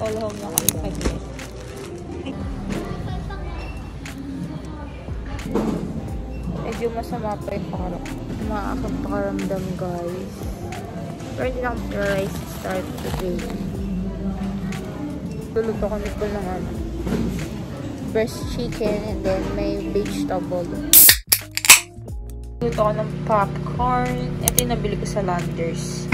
All home na kami saglit. Medyo masama pa yung pakaram. Maakang pakaramdam guys. Pero hindi na kami rice start today. Luluto kami po ng ano, breast chicken and then may vegetable. Luto ko ng popcorn. Ito yung nabili ko sa Landers.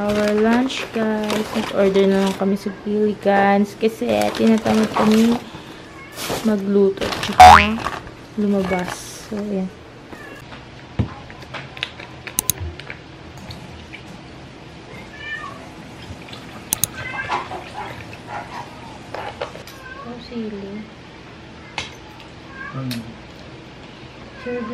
Our lunch, guys. Nag-order na lang kami sa Pelicans kasi tinatamad kami magluto tsaka lumabas. So, ayan. Oh, sili. Sure,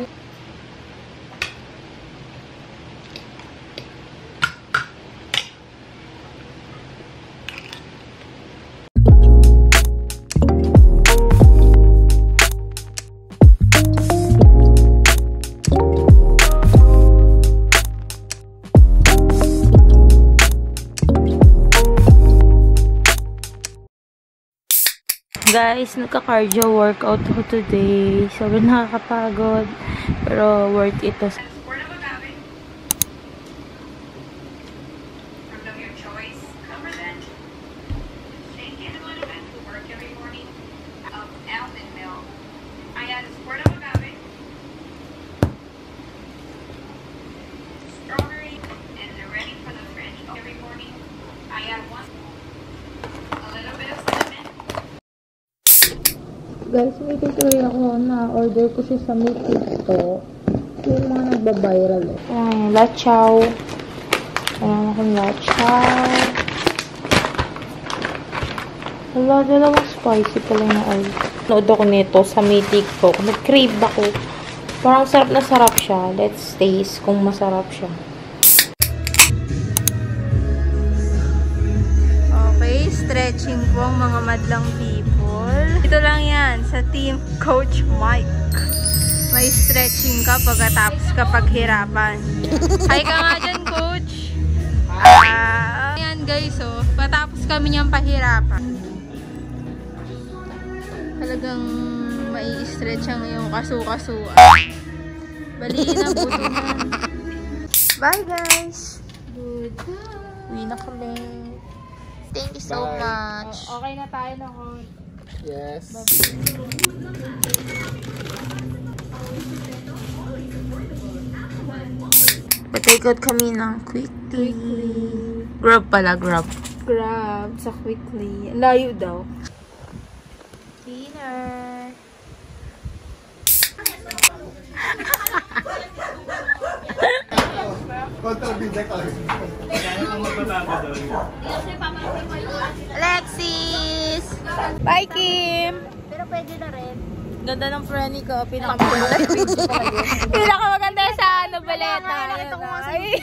Guys, nagka-cardio workout ako today. Sobrang nakakapagod. Pero worth it Guys, may tutuloy ako na order ko siya sa TikTok. Yung mga nagba-viral eh. Ayan, lachaw. Ayan akong lachaw. Wala, dalawang spicy pala na oil. Nood ako nito sa may TikTok. Nag-crave ako. Parang sarap na sarap siya. Let's taste kung masarap siya. Okay, stretching po ang mga madlang people. Ito lang yan sa team Coach Mike. May stretching ka pagkatapos kapag hirapan. Hi ka nga dyan, Coach. Ah, yan guys, oh. Patapos kami niyang pahirapan. Talagang mai stretch ang iyong kasu-kasuan. Baliin ang buto na. Bye, guys. Good. Uwi na kami. Thank you so Bye. much. Okay na tayo na ko. Yes. Patikot kami ng quickly. Grab pala, grab. Grab sa quickly. Layo daw. Dinner. Kontrabida ka. Alexis! Bye, Kim! Pero pwede na rin. Ganda ng Frenny ko. Pinakamaganda. Pinakamaganda sa ano, baleta. Ay.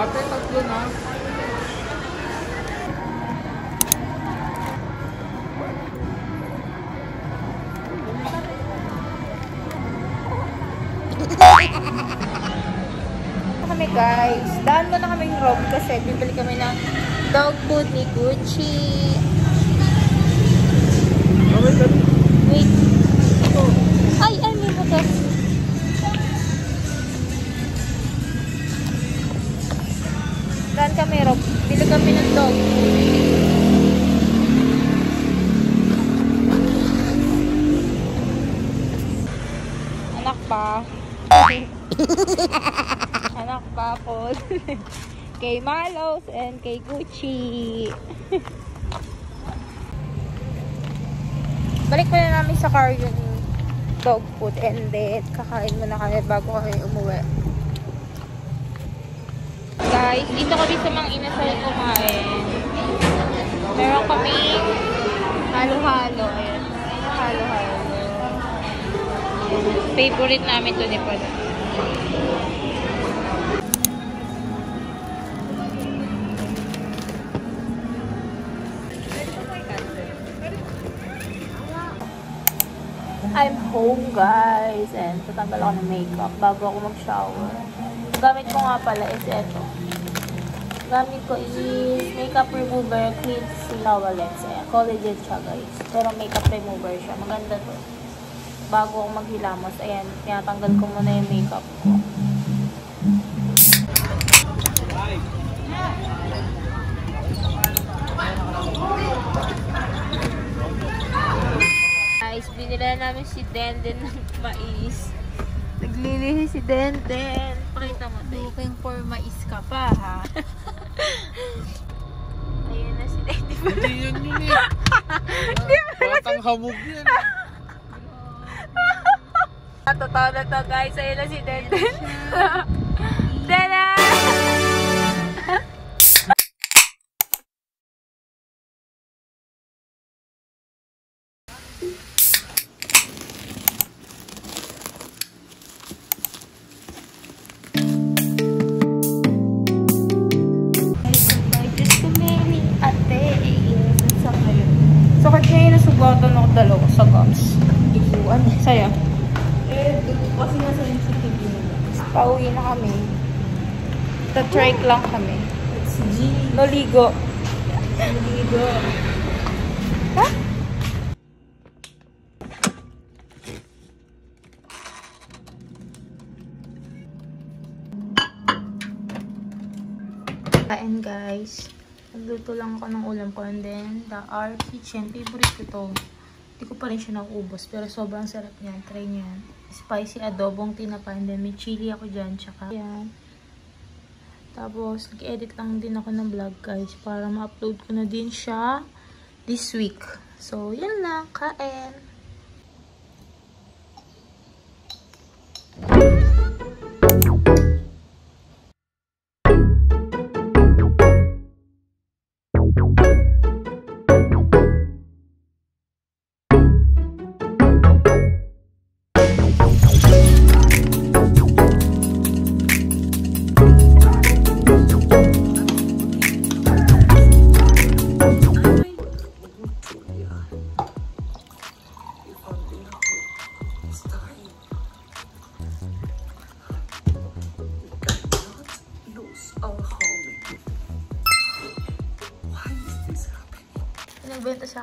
Ate, tatlo na. kami guys. Daan mo na kaming rob kasi bibili kami ng dog food ni Gucci. Wait. Ay, ay, may motor. Saan kami, Rob? Bili kami ng dog. Anak pa. Anak pa po. kay Malos and kay Gucci. Balik na namin sa car yung dog food and then kakain muna kami bago kami umuwi. Guys, dito kami sa mga inasal kumain. Meron kami halo-halo. Ayan. Halo-halo. Favorite namin to ni Pala. I'm home guys and tatanggal ako ng makeup bago ako mag-shower. Gamit ko nga pala is ito. Gamit ko is makeup remover Queen's Lawalets. Ayan, collagen siya guys. Pero makeup remover siya. Maganda to. Bago ako maghilamos, ayan, tinatanggal ko muna yung makeup ko. Guys, binila namin si Denden ng mais. Naglilihi si Denden. Pakita mo tayo. Looking for mais ka pa, ha? Ayun na si Denden. Hindi yan yun eh. Batang hamog yan. Totoo na to, guys. Ayun na si. Denden! Saya. Eh, kasi nasa sensitive yun. Pauwi na kami. Ta-trike lang kami. It's G. Noligo. Ligo. Ha? Kain guys. Nagluto lang ako ng ulam ko and then the R Kitchen. Favorite ko to. Hindi ko pa rin siya naubos pero sobrang sarap niyan. Try niyo yan. Spicy adobong tinapa and then may chili ako dyan. Tsaka yan. Tapos, nag-edit lang din ako ng vlog guys para ma-upload ko na din siya this week. So, yan lang. Kain.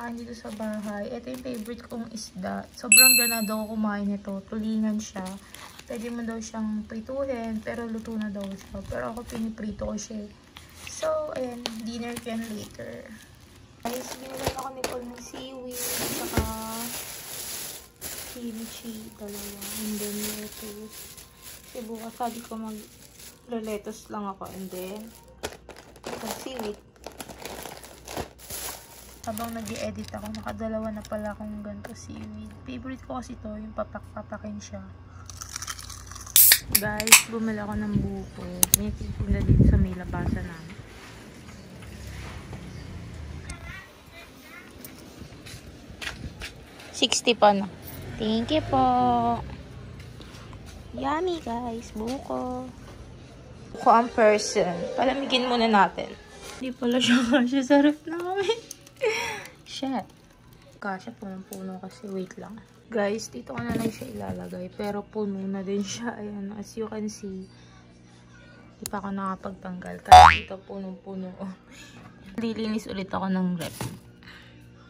Akin dito sa bahay. Ito yung favorite kong isda. Sobrang ganado ako kumain nito. Tulingan siya. Pwede mo daw siyang prituhin, pero luto na daw siya. Pero ako piniprito ko siya. So, ayan. Dinner ko yan later. Guys, binigyan ako ni Paul ng seaweed. Saka kimchi. Dalawa. And then lettuce. Kasi bukas sabi ko mag lettuce lang ako. And then, seaweed habang nag edit ako, nakadalawa na pala akong ganito seaweed. Favorite ko kasi to yung papak-papakin siya. Guys, bumili ako ng buko. May titinda dito sa may labasan namin. $60 pa na. Thank you po. Yummy guys, buko. Buko ang person. Palamigin muna natin. Hindi pala siya kasya sa ref namin. Shit. Kasya punong-puno kasi. Wait lang. Guys, dito ko na lang siya ilalagay. Pero puno na din siya. Ayan. As you can see. Hindi pa ako nakapagtanggal. Kasi dito punong-puno. Lilinis ulit ako ng rep.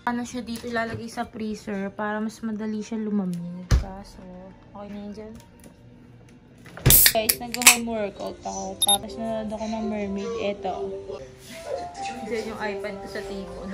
Ano siya dito ilalagay sa freezer para mas madali siya lumamig. Kaso, okay na yun dyan. Guys, nag-home workout ako. Tapos nanonood ako ng mermaid. Eto. Diyan yung iPad ko sa table.